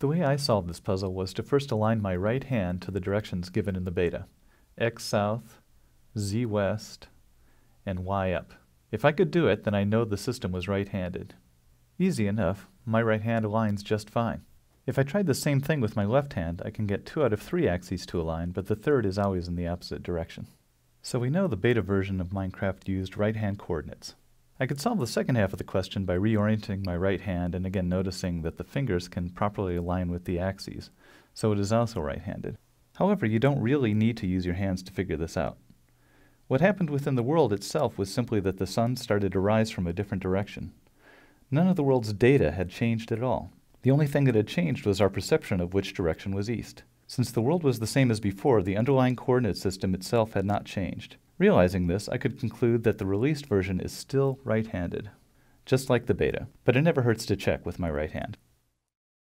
The way I solved this puzzle was to first align my right hand to the directions given in the beta. X south, Z west, and Y up. If I could do it, then I know the system was right-handed. Easy enough, my right hand aligns just fine. If I tried the same thing with my left hand, I can get two out of three axes to align, but the third is always in the opposite direction. So we know the beta version of Minecraft used right-hand coordinates. I could solve the second half of the question by reorienting my right hand and again noticing that the fingers can properly align with the axes, so it is also right-handed. However, you don't really need to use your hands to figure this out. What happened within the world itself was simply that the sun started to rise from a different direction. None of the world's data had changed at all. The only thing that had changed was our perception of which direction was east. Since the world was the same as before, the underlying coordinate system itself had not changed. Realizing this, I could conclude that the released version is still right-handed, just like the beta, but it never hurts to check with my right hand.